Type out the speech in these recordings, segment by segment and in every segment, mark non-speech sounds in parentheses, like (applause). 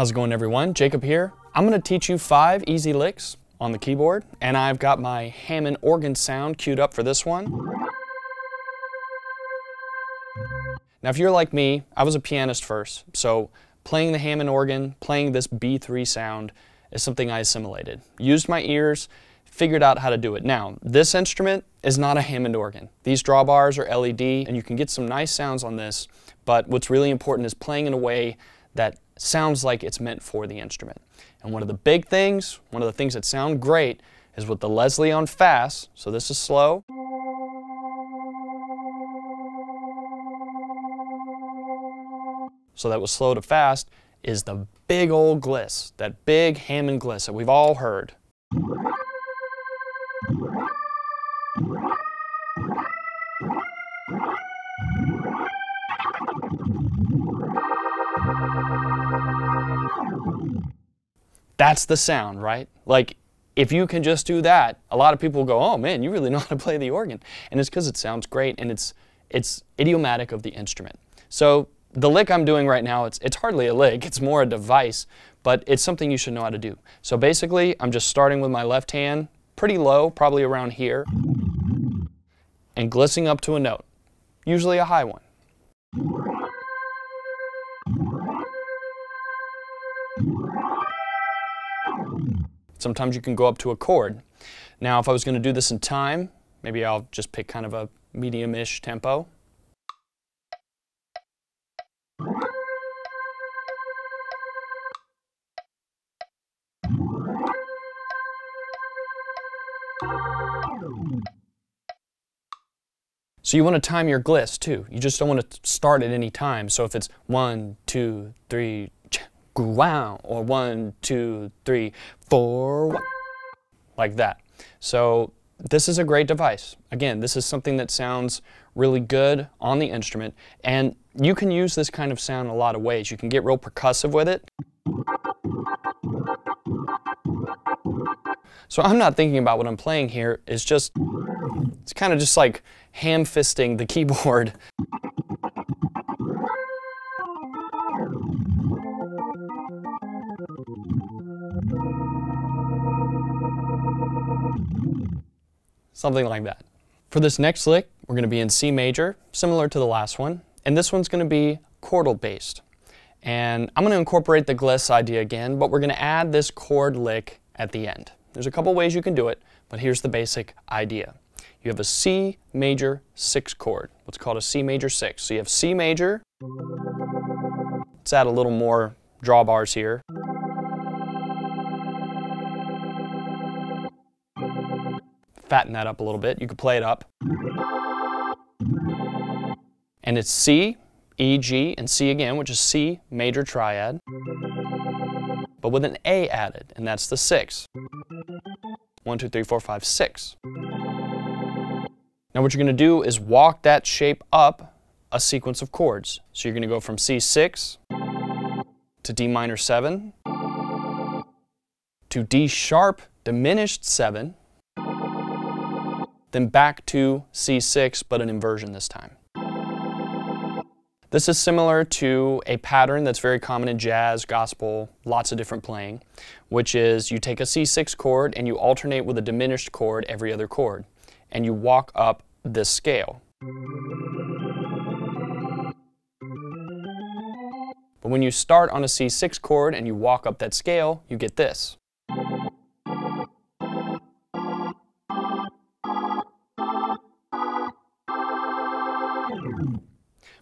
How's it going everyone? Jacob here. I'm to teach you five easy licks on the keyboard and I've got my Hammond organ sound queued up for this one. Now if you're like me, I was a pianist first, so playing the Hammond organ, playing this B3 sound is something I assimilated. Used my ears, figured out how to do it. Now, this instrument is not a Hammond organ. These drawbars are LED and you can get some nice sounds on this, but what's really important is playing in a way that sounds like it's meant for the instrument. And one of the big things, one of the things that sound great, is with the Leslie on fast, so this is slow. So that was slow to fast, is the big old gliss, that big Hammond gliss that we've all heard. That's the sound, right? Like, if you can just do that, a lot of people go, oh man, you really (laughs) know how to play the organ. And it's because it sounds great and it's, it's idiomatic of the instrument. So the lick I'm doing right now, it's, it's hardly a lick, it's more a device, but it's something you should know how to do. So basically, I'm just starting with my left hand, pretty low, probably around here, and glissing up to a note, usually a high one. Sometimes you can go up to a chord. Now if I was going to do this in time, maybe I'll just pick kind of a medium-ish tempo. So you want to time your gliss too. You just don't want to start at any time. So if it's one, two, three, wow, or one, two, three, four, like that. So this is a great device. Again, this is something that sounds really good on the instrument, and you can use this kind of sound a lot of ways. You can get real percussive with it. So I'm not thinking about what I'm playing here. It's just, it's kind of just like ham-fisting the keyboard. (laughs) Something like that. For this next lick, we're going to be in C major, similar to the last one, and this one's going to be chordal based. And I'm going to incorporate the gliss idea again, but we're going to add this chord lick at the end. There's a couple ways you can do it, but here's the basic idea. You have a C major 6 chord, what's called a C major 6. So you have C major, let's add a little more drawbars here. Fatten that up a little bit, you could play it up. And it's C, E, G, and C again, which is C major triad, but with an A added, and that's the 6. One, two, three, four, five, six. Now what you're going to do is walk that shape up a sequence of chords. So you're going to go from C6 to D minor 7 to D sharp diminished 7 then back to C6 but an inversion this time. This is similar to a pattern that's very common in jazz, gospel, lots of different playing, which is you take a C6 chord and you alternate with a diminished chord every other chord, and you walk up this scale. But when you start on a C6 chord and you walk up that scale, you get this.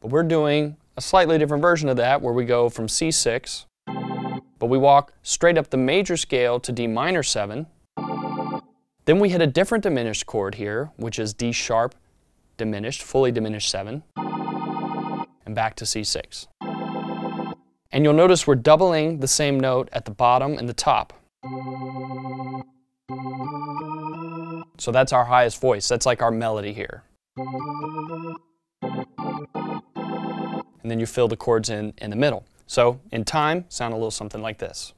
But we're doing a slightly different version of that where we go from C6, but we walk straight up the major scale to D minor 7. Then we hit a different diminished chord here, which is D sharp diminished, fully diminished 7, and back to C6. And you'll notice we're doubling the same note at the bottom and the top. So that's our highest voice. That's like our melody here and then you fill the chords in in the middle. So in time, sound a little something like this.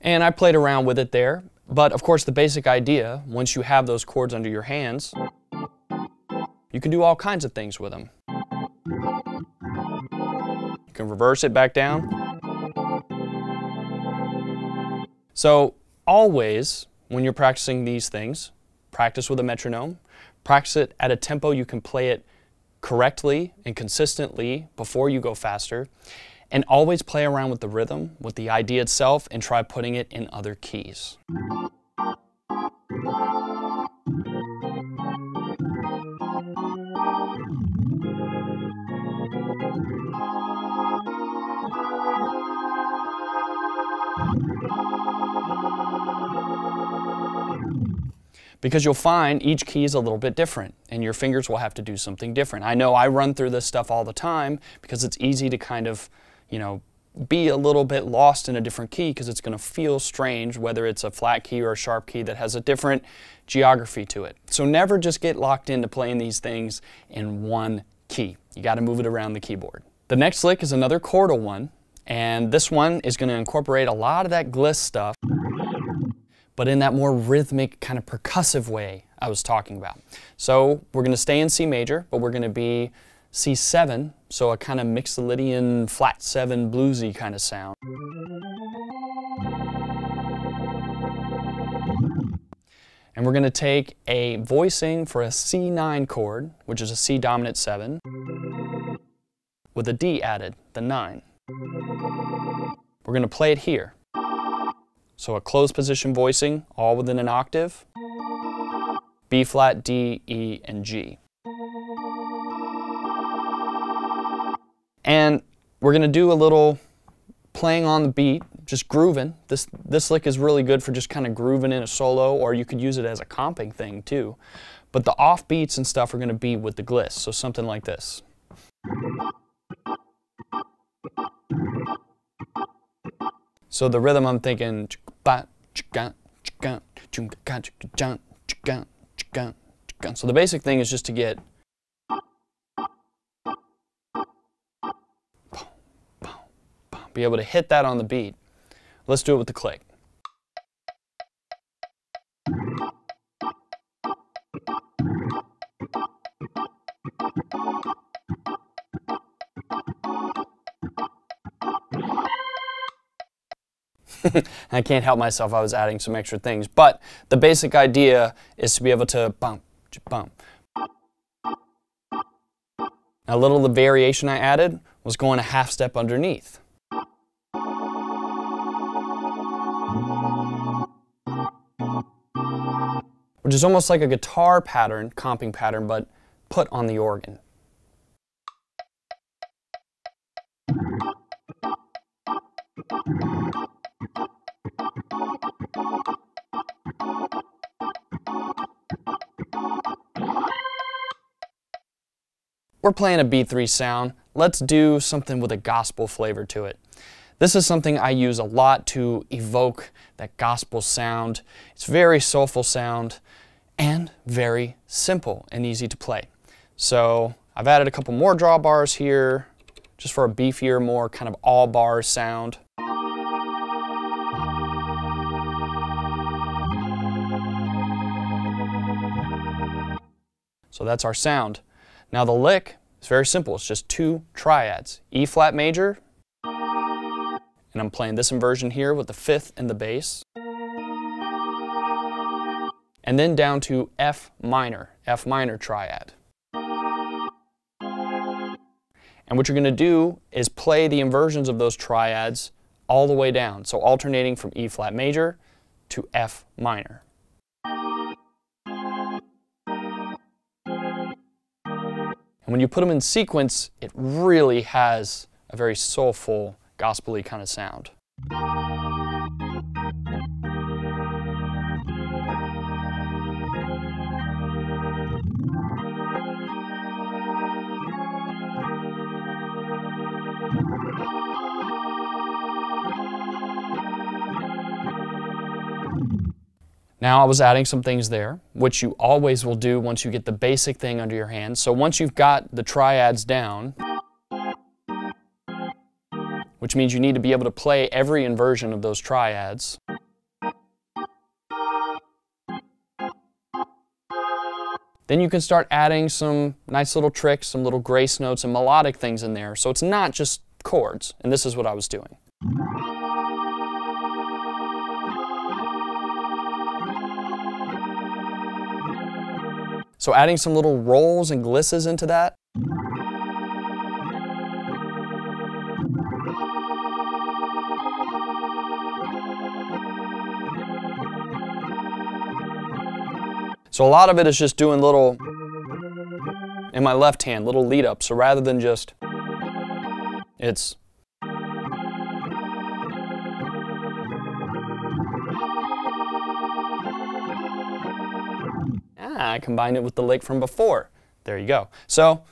And I played around with it there, but of course the basic idea, once you have those chords under your hands, you can do all kinds of things with them. You can reverse it back down. So always, when you're practicing these things, practice with a metronome, practice it at a tempo you can play it correctly and consistently before you go faster, and always play around with the rhythm, with the idea itself, and try putting it in other keys. Because you'll find each key is a little bit different and your fingers will have to do something different. I know I run through this stuff all the time because it's easy to kind of, you know, be a little bit lost in a different key because it's going to feel strange whether it's a flat key or a sharp key that has a different geography to it. So never just get locked into playing these things in one key. You got to move it around the keyboard. The next lick is another chordal one and this one is going to incorporate a lot of that gliss stuff but in that more rhythmic, kind of percussive way I was talking about. So we're going to stay in C major, but we're going to be C7, so a kind of Mixolydian flat 7 bluesy kind of sound. And we're going to take a voicing for a C9 chord, which is a C dominant 7, with a D added, the 9. We're going to play it here. So a closed position voicing, all within an octave, B flat, D, E, and G. And we're going to do a little playing on the beat, just grooving. This, this lick is really good for just kind of grooving in a solo, or you could use it as a comping thing too. But the off beats and stuff are going to be with the gliss, so something like this. So the rhythm I'm thinking so the basic thing is just to get be able to hit that on the beat. Let's do it with the click. (laughs) I can't help myself, I was adding some extra things. But the basic idea is to be able to bump, bump. A little of the variation I added was going a half step underneath. Which is almost like a guitar pattern, comping pattern, but put on the organ. We're playing a B3 sound. Let's do something with a gospel flavor to it. This is something I use a lot to evoke that gospel sound. It's very soulful sound and very simple and easy to play. So I've added a couple more drawbars here just for a beefier, more kind of all bar sound. So that's our sound. Now the lick is very simple. It's just two triads. E flat major, and I'm playing this inversion here with the fifth and the bass. And then down to F minor, F minor triad. And what you're going to do is play the inversions of those triads all the way down. So alternating from E flat major to F minor. And when you put them in sequence, it really has a very soulful, gospel kind of sound. Now I was adding some things there, which you always will do once you get the basic thing under your hand. So once you've got the triads down, which means you need to be able to play every inversion of those triads. Then you can start adding some nice little tricks, some little grace notes and melodic things in there. So it's not just chords, and this is what I was doing. So adding some little rolls and glisses into that. So a lot of it is just doing little, in my left hand, little lead up. So rather than just, it's I combined it with the lick from before. There you go. So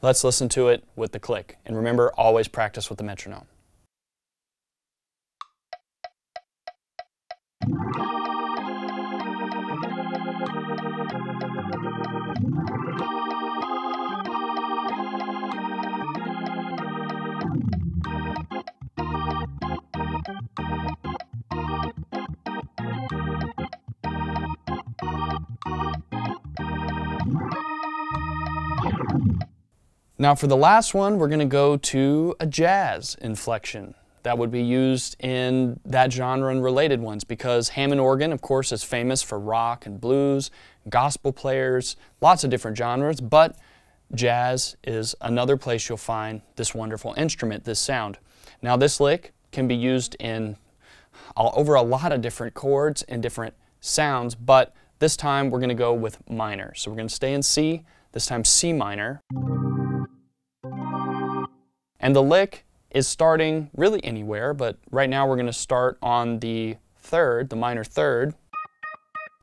let's listen to it with the click. And remember, always practice with the metronome. Now for the last one, we're going to go to a jazz inflection that would be used in that genre and related ones because Hammond organ, of course, is famous for rock and blues, gospel players, lots of different genres, but jazz is another place you'll find this wonderful instrument, this sound. Now this lick can be used in all, over a lot of different chords and different sounds, but this time we're going to go with minor. So we're going to stay in C, this time C minor. And the lick is starting really anywhere, but right now we're going to start on the third, the minor third.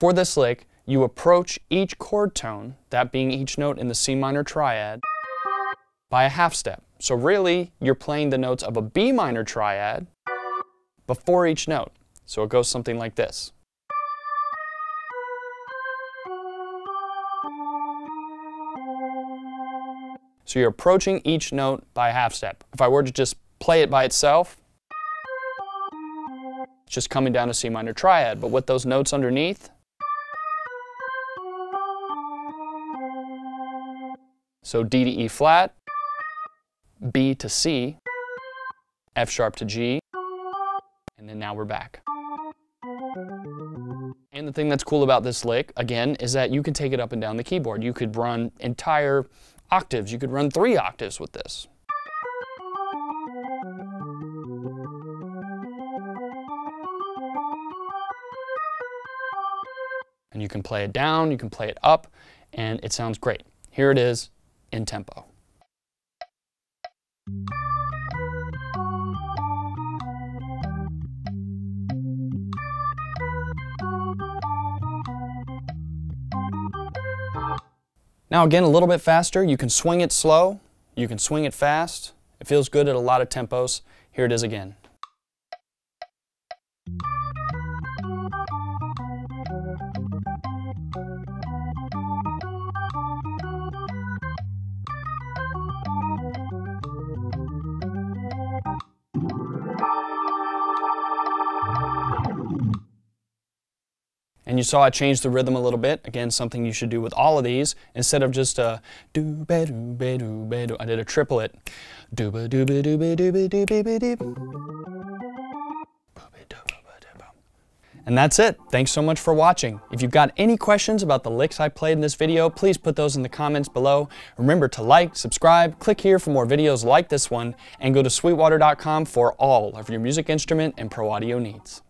For this lick, you approach each chord tone, that being each note in the C minor triad, by a half step. So really, you're playing the notes of a B minor triad before each note. So it goes something like this. So you're approaching each note by a half step. If I were to just play it by itself, it's just coming down a C minor triad. But with those notes underneath, so D to E flat, B to C, F sharp to G, and then now we're back. And the thing that's cool about this lick, again, is that you can take it up and down the keyboard. You could run entire octaves. You could run three octaves with this. And you can play it down, you can play it up, and it sounds great. Here it is in tempo. Now again, a little bit faster. You can swing it slow. You can swing it fast. It feels good at a lot of tempos. Here it is again. And you saw I changed the rhythm a little bit. Again, something you should do with all of these. Instead of just a do ba do ba do ba do, I did a triplet. Do ba do ba do ba do ba do ba ba do. And that's it. Thanks so much for watching. If you've got any questions about the licks I played in this video, please put those in the comments below. Remember to like, subscribe, click here for more videos like this one, and go to sweetwater.com for all of your music instrument and pro audio needs.